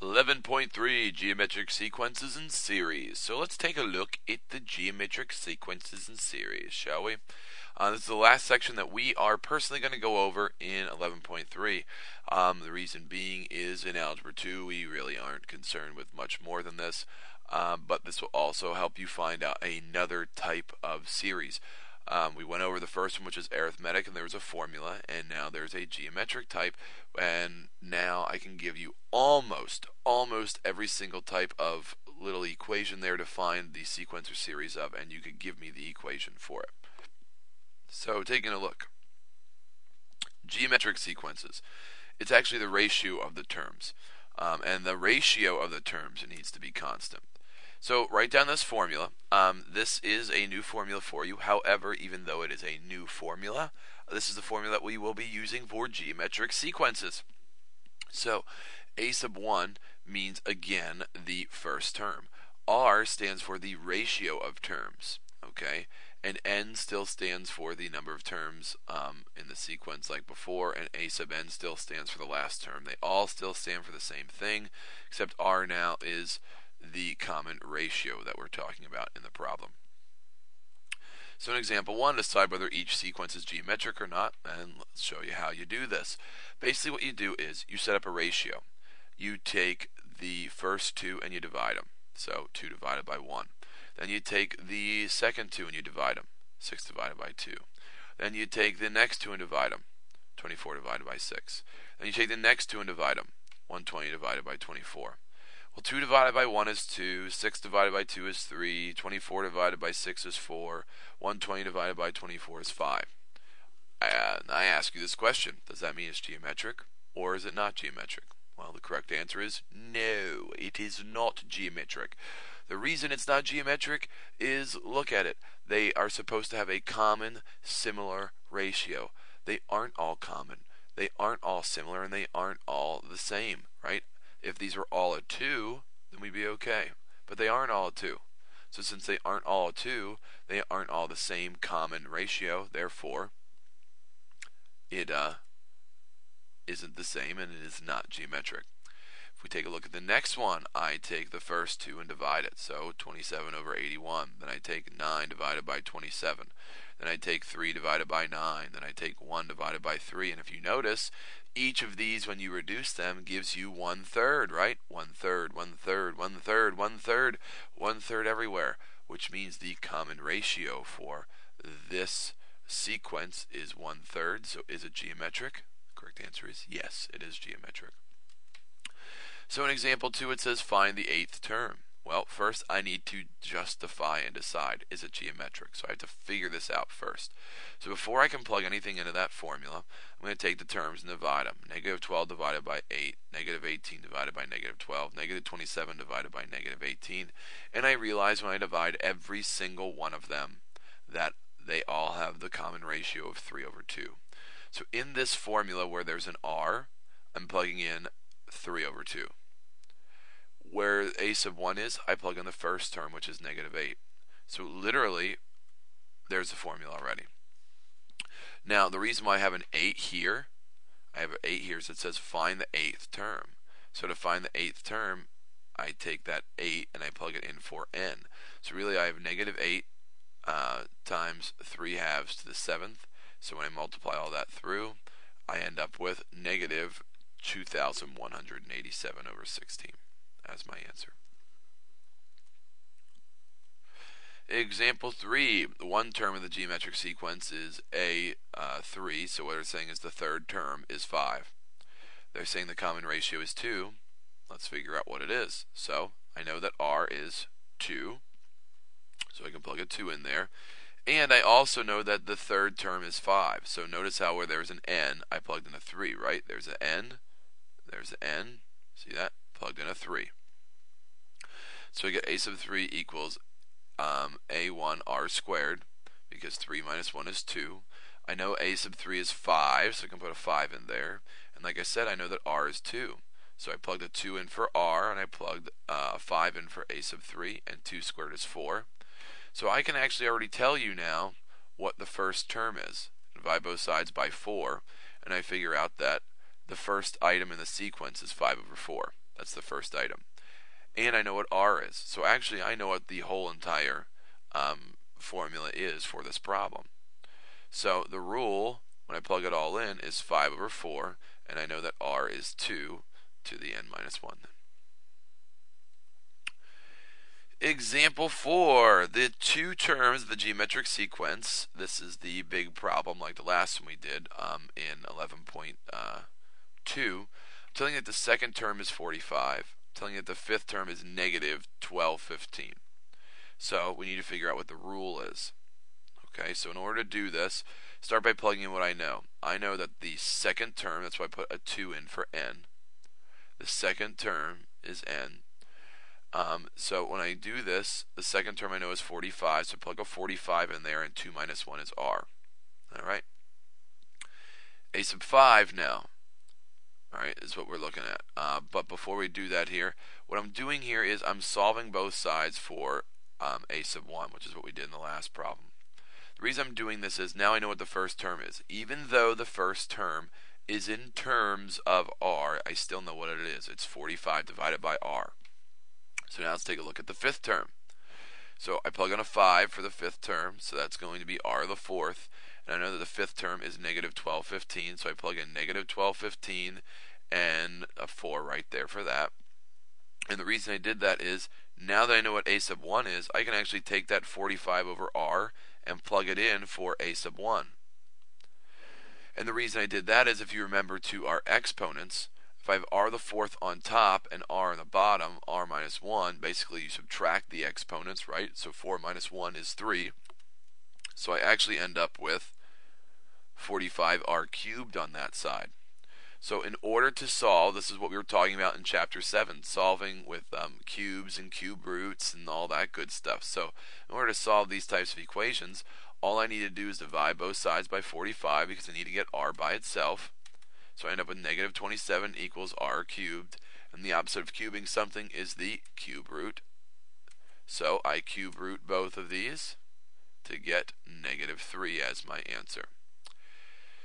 11.3 Geometric Sequences and Series. So let's take a look at the geometric sequences and series, shall we? Uh, this is the last section that we are personally going to go over in 11.3. Um, the reason being is in Algebra 2 we really aren't concerned with much more than this, um, but this will also help you find out another type of series. Um, we went over the first one, which is arithmetic, and there was a formula, and now there's a geometric type, and now I can give you almost, almost every single type of little equation there to find the sequence or series of, and you could give me the equation for it. So, taking a look. Geometric sequences. It's actually the ratio of the terms. Um, and the ratio of the terms needs to be constant. So write down this formula. Um, this is a new formula for you. However, even though it is a new formula, this is the formula that we will be using for geometric sequences. So a sub 1 means, again, the first term. R stands for the ratio of terms, okay? And N still stands for the number of terms um, in the sequence like before, and A sub N still stands for the last term. They all still stand for the same thing, except R now is the common ratio that we're talking about in the problem. So in example 1, decide whether each sequence is geometric or not, and let's show you how you do this. Basically what you do is you set up a ratio. You take the first two and you divide them. So 2 divided by 1. Then you take the second two and you divide them. 6 divided by 2. Then you take the next two and divide them. 24 divided by 6. Then you take the next two and divide them. 120 divided by 24. Well, 2 divided by 1 is 2, 6 divided by 2 is 3, 24 divided by 6 is 4, 120 divided by 24 is 5. And I ask you this question Does that mean it's geometric, or is it not geometric? Well, the correct answer is no, it is not geometric. The reason it's not geometric is look at it. They are supposed to have a common, similar ratio. They aren't all common. They aren't all similar, and they aren't all the same, right? If these were all a 2, then we'd be okay. But they aren't all a 2. So since they aren't all a 2, they aren't all the same common ratio. Therefore, it uh, isn't the same and it is not geometric. If we take a look at the next one, I take the first 2 and divide it. So 27 over 81. Then I take 9 divided by 27. Then I take 3 divided by 9. Then I take 1 divided by 3. And if you notice, each of these, when you reduce them, gives you one third, right? One third, one third, one third, one third, one third everywhere, which means the common ratio for this sequence is one third. So is it geometric? Correct answer is yes, it is geometric. So in example 2, it says find the eighth term. Well, first I need to justify and decide is it geometric. So I have to figure this out first. So before I can plug anything into that formula, I'm going to take the terms and divide them. Negative 12 divided by 8, negative 18 divided by negative 12, negative 27 divided by negative 18. And I realize when I divide every single one of them that they all have the common ratio of 3 over 2. So in this formula where there's an r, I'm plugging in 3 over 2 where a sub 1 is, I plug in the first term, which is negative 8. So literally, there's the formula already. Now, the reason why I have an 8 here, I have an 8 here, so it says find the eighth term. So to find the eighth term, I take that 8 and I plug it in for n. So really, I have negative 8 uh, times 3 halves to the seventh. So when I multiply all that through, I end up with negative 2,187 over 16 as my answer. Example 3, one term of the geometric sequence is A3, uh, so what they're saying is the third term is 5. They're saying the common ratio is 2. Let's figure out what it is. So I know that R is 2, so I can plug a 2 in there. And I also know that the third term is 5. So notice how where there's an n, I plugged in a 3, right? There's an n, there's an n, see that? Plugged in a 3. So we get a sub 3 equals um, a1 r squared because 3 minus 1 is 2. I know a sub 3 is 5, so I can put a 5 in there. And like I said, I know that r is 2. So I plugged a 2 in for r, and I plugged uh, 5 in for a sub 3, and 2 squared is 4. So I can actually already tell you now what the first term is. Divide both sides by 4, and I figure out that the first item in the sequence is 5 over 4. That's the first item. And I know what r is. So actually, I know what the whole entire um, formula is for this problem. So the rule, when I plug it all in, is 5 over 4, and I know that r is 2 to the n minus 1. Example 4, the two terms of the geometric sequence. This is the big problem like the last one we did um, in 11.2. Uh, telling that the second term is 45. Telling you that the fifth term is negative 1215. So we need to figure out what the rule is. Okay, so in order to do this, start by plugging in what I know. I know that the second term, that's why I put a 2 in for n. The second term is n. Um, so when I do this, the second term I know is 45, so plug a 45 in there, and 2 minus 1 is r. All right. A sub 5 now. All right, is what we're looking at. Uh, but before we do that here, what I'm doing here is I'm solving both sides for um, a sub 1, which is what we did in the last problem. The reason I'm doing this is now I know what the first term is. Even though the first term is in terms of r, I still know what it is. It's 45 divided by r. So now let's take a look at the fifth term. So I plug in a 5 for the fifth term, so that's going to be r to the fourth. And I know that the fifth term is negative 1215, so I plug in negative 1215 and a 4 right there for that. And the reason I did that is now that I know what a sub 1 is, I can actually take that 45 over r and plug it in for a sub 1. And the reason I did that is if you remember to our exponents, if I have r the fourth on top and r on the bottom, r minus 1, basically you subtract the exponents, right? So 4 minus 1 is 3. So I actually end up with 45r cubed on that side. So in order to solve, this is what we were talking about in chapter 7, solving with um, cubes and cube roots and all that good stuff. So in order to solve these types of equations, all I need to do is divide both sides by 45 because I need to get r by itself. So I end up with negative 27 equals r cubed. And the opposite of cubing something is the cube root. So I cube root both of these to get negative 3 as my answer.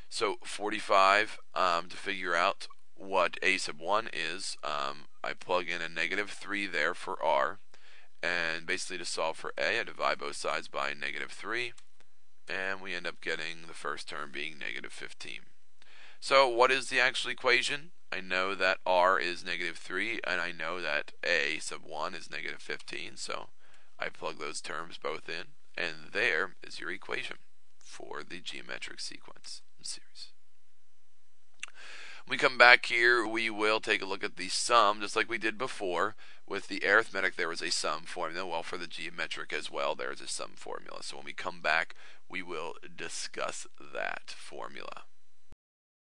So 45, um, to figure out what a sub 1 is, um, I plug in a negative 3 there for r. And basically to solve for a, I divide both sides by negative 3. And we end up getting the first term being negative 15. So what is the actual equation? I know that r is negative 3, and I know that a sub 1 is negative 15, so I plug those terms both in, and there is your equation for the geometric sequence series. When we come back here, we will take a look at the sum, just like we did before. With the arithmetic, there was a sum formula. Well, for the geometric as well, there is a sum formula. So when we come back, we will discuss that formula.